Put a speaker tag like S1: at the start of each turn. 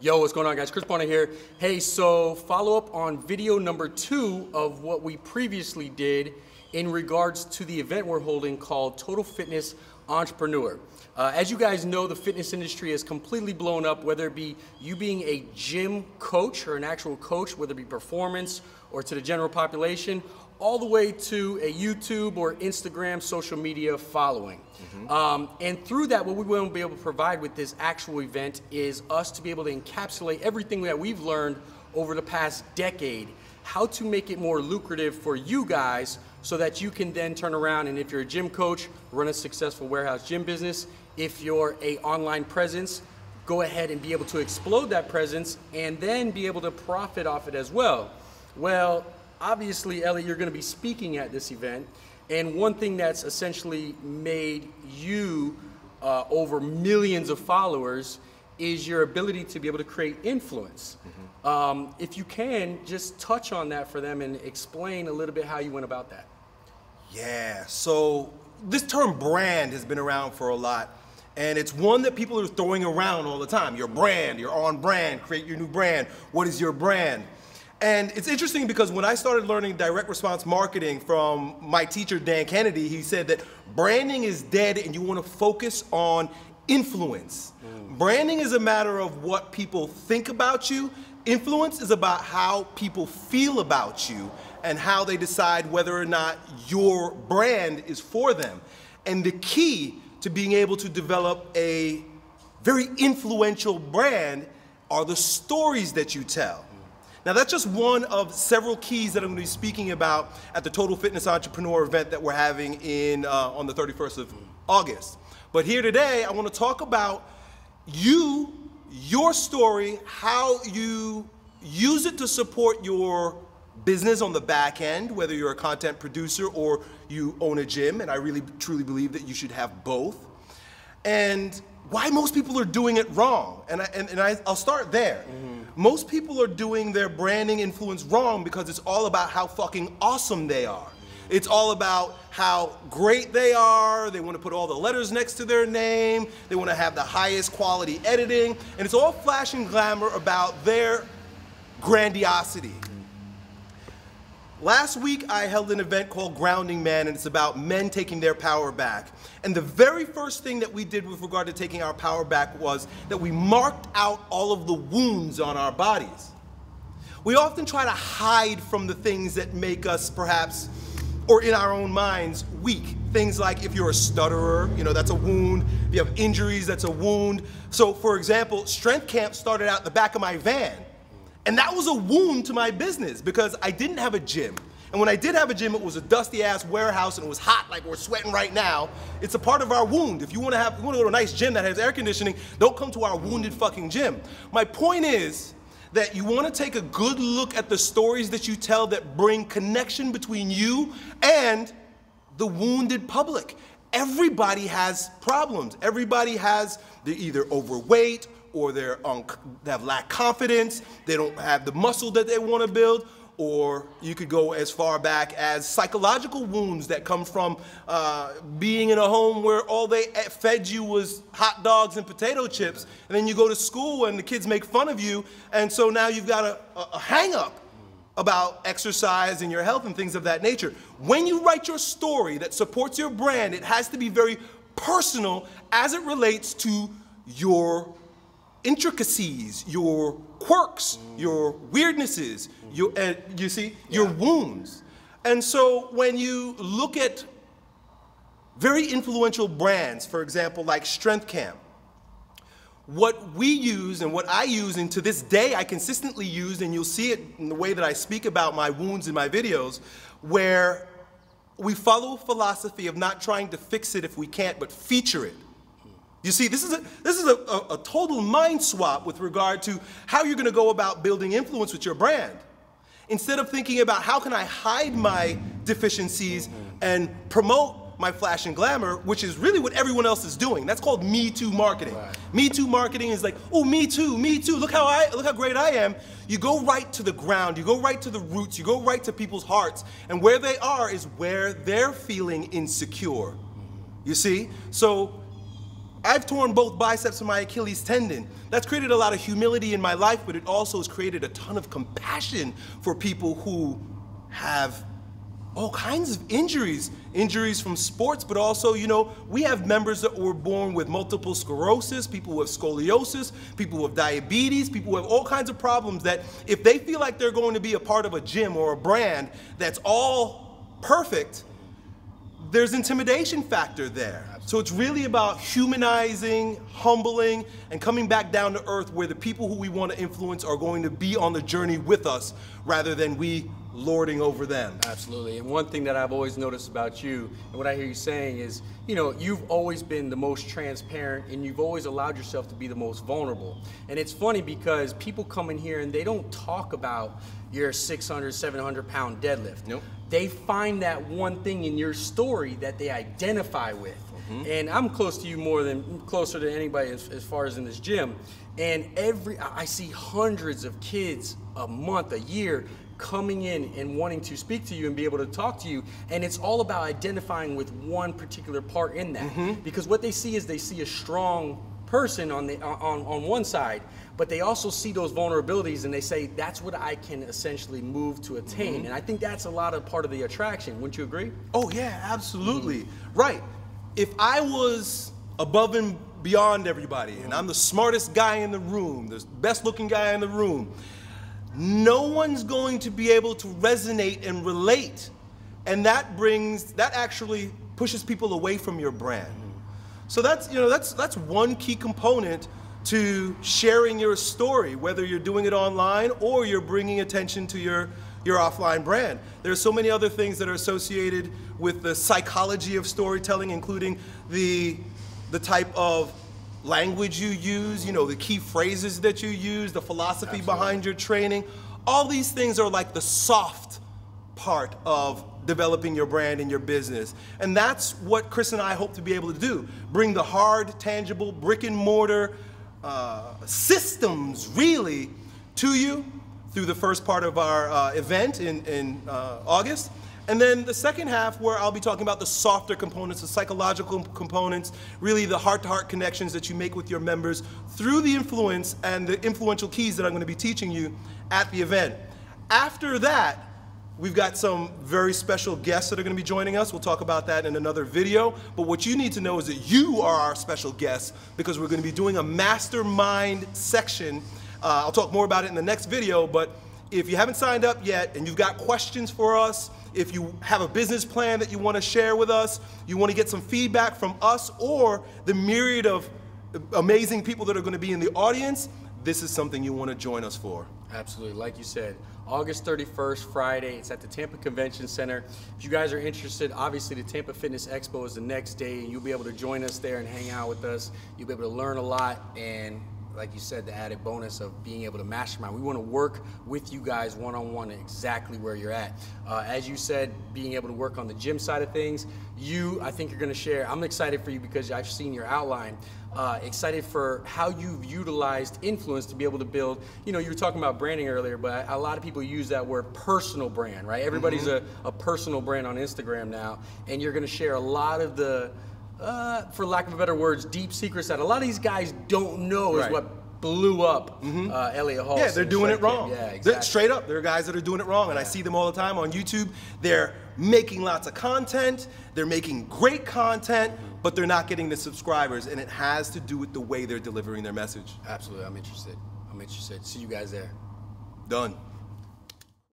S1: Yo, what's going on, guys? Chris Bonner here. Hey, so follow up on video number two of what we previously did in regards to the event we're holding called Total Fitness Entrepreneur. Uh, as you guys know, the fitness industry has completely blown up, whether it be you being a gym coach or an actual coach, whether it be performance or to the general population, all the way to a YouTube or Instagram social media following. Mm-hmm. Um, and through that, what we will be able to provide with this actual event is us to be able to encapsulate everything that we've learned over the past decade, how to make it more lucrative for you guys so that you can then turn around and if you're a gym coach, run a successful warehouse gym business. If you're a online presence, go ahead and be able to explode that presence and then be able to profit off it as well. Well, obviously, Elliott, you're going to be speaking at this event. And one thing that's essentially made you uh, over millions of followers is your ability to be able to create influence. Mm-hmm. Um, if you can, just touch on that for them and explain a little bit how you went about that.
S2: Yeah, so this term brand has been around for a lot. And it's one that people are throwing around all the time. Your brand, you're on brand, create your new brand. What is your brand? And it's interesting because when I started learning direct response marketing from my teacher, Dan Kennedy, he said that branding is dead and you want to focus on influence. Mm. Branding is a matter of what people think about you. Influence is about how people feel about you and how they decide whether or not your brand is for them. And the key to being able to develop a very influential brand are the stories that you tell. Now, that's just one of several keys that I'm going to be speaking about at the Total Fitness Entrepreneur event that we're having in, uh, on the 31st of August. But here today, I want to talk about you, your story, how you use it to support your business on the back end, whether you're a content producer or you own a gym, and I really truly believe that you should have both. And why most people are doing it wrong. And, I, and, and I, will start there. Mm-hmm. Most people are doing their branding influence wrong because it's all about how fucking awesome they are. It's all about how great they are. They want to put all the letters next to their name. They want to have the highest quality editing. And it's all flash and glamour about their grandiosity. Last week, I held an event called Grounding Man, and it's about men taking their power back. And the very first thing that we did with regard to taking our power back was that we marked out all of the wounds on our bodies. We often try to hide from the things that make us perhaps, or in our own minds, weak. Things like if you're a stutterer, you know, that's a wound. If you have injuries, that's a wound. So, for example, Strength Camp started out the back of my van. And that was a wound to my business because I didn't have a gym. And when I did have a gym, it was a dusty ass warehouse and it was hot like we're sweating right now. It's a part of our wound. If you wanna have, you wanna go to a nice gym that has air conditioning, don't come to our wounded fucking gym. My point is that you wanna take a good look at the stories that you tell that bring connection between you and the wounded public. Everybody has problems. Everybody has, they're either overweight or they're they have lack confidence, they don't have the muscle that they want to build, or you could go as far back as psychological wounds that come from uh, being in a home where all they fed you was hot dogs and potato chips, and then you go to school and the kids make fun of you, and so now you've got a, a, a hang up about exercise and your health and things of that nature. When you write your story that supports your brand, it has to be very personal as it relates to your intricacies, your quirks, your weirdnesses, your, uh, you see, your yeah. wounds. And so when you look at very influential brands, for example, like Strength Camp, what we use and what I use, and to this day I consistently use, and you'll see it in the way that I speak about my wounds in my videos, where we follow a philosophy of not trying to fix it if we can't, but feature it. You see, this is, a, this is a, a, a total mind swap with regard to how you're going to go about building influence with your brand. Instead of thinking about how can I hide my deficiencies and promote my flash and glamour, which is really what everyone else is doing. That's called Me Too marketing. Right. Me Too marketing is like, oh, me too, me too. Look how I look how great I am. You go right to the ground. You go right to the roots. You go right to people's hearts, and where they are is where they're feeling insecure. You see, so I've torn both biceps and my Achilles tendon. That's created a lot of humility in my life, but it also has created a ton of compassion for people who have all kinds of injuries. Injuries from sports, but also, you know, we have members that were born with multiple sclerosis, people have scoliosis, people have diabetes, people who have all kinds of problems that if they feel like they're going to be a part of a gym or a brand that's all perfect, there's intimidation factor there. So it's really about humanizing, humbling, and coming back down to earth where the people who we want to influence are going to be on the journey with us rather than we lording over them.
S1: Absolutely. And one thing that I've always noticed about you, and what I hear you saying is, you know, you've always been the most transparent and you've always allowed yourself to be the most vulnerable. And it's funny because people come in here and they don't talk about your 600, 700 pound deadlift.
S2: Nope.
S1: They find that one thing in your story that they identify with. Mm-hmm. And I'm close to you more than closer to anybody as, as far as in this gym. And every I see hundreds of kids a month, a year coming in and wanting to speak to you and be able to talk to you. And it's all about identifying with one particular part in that. Mm-hmm. Because what they see is they see a strong person on the on, on one side, but they also see those vulnerabilities and they say that's what I can essentially move to attain. Mm-hmm. And I think that's a lot of part of the attraction. Wouldn't you agree?
S2: Oh yeah, absolutely. Mm-hmm. Right. If I was above and beyond everybody and I'm the smartest guy in the room, the best looking guy in the room, no one's going to be able to resonate and relate. And that brings, that actually pushes people away from your brand. Mm-hmm. So that's, you know, that's, that's one key component to sharing your story, whether you're doing it online or you're bringing attention to your, your offline brand. There are so many other things that are associated with the psychology of storytelling, including the, the type of language you use, you know, the key phrases that you use, the philosophy Absolutely. behind your training. All these things are like the soft part of developing your brand and your business. And that's what Chris and I hope to be able to do. Bring the hard, tangible, brick and mortar uh, systems really to you through the first part of our uh, event in, in uh, August. And then the second half, where I'll be talking about the softer components, the psychological components, really the heart to heart connections that you make with your members through the influence and the influential keys that I'm going to be teaching you at the event. After that, We've got some very special guests that are going to be joining us. We'll talk about that in another video. But what you need to know is that you are our special guests because we're going to be doing a mastermind section. Uh, I'll talk more about it in the next video, but if you haven't signed up yet and you've got questions for us, if you have a business plan that you want to share with us, you want to get some feedback from us or the myriad of amazing people that are going to be in the audience, this is something you want to join us for.
S1: Absolutely. Like you said, August 31st, Friday. It's at the Tampa Convention Center. If you guys are interested, obviously the Tampa Fitness Expo is the next day, and you'll be able to join us there and hang out with us. You'll be able to learn a lot and like you said, the added bonus of being able to mastermind. We want to work with you guys one on one exactly where you're at. Uh, as you said, being able to work on the gym side of things, you, I think you're going to share. I'm excited for you because I've seen your outline. Uh, excited for how you've utilized influence to be able to build. You know, you were talking about branding earlier, but a lot of people use that word personal brand, right? Everybody's mm-hmm. a, a personal brand on Instagram now, and you're going to share a lot of the uh, for lack of a better words, deep secrets that a lot of these guys don't know right. is what blew up mm-hmm. uh, Elliott Hulse.
S2: Yeah, they're doing it wrong.
S1: Yeah, exactly.
S2: They're, straight up, there are guys that are doing it wrong, and yeah. I see them all the time on YouTube. They're making lots of content, they're making great content, mm-hmm. but they're not getting the subscribers, and it has to do with the way they're delivering their message.
S1: Absolutely, I'm interested. I'm interested. See you guys there.
S2: Done.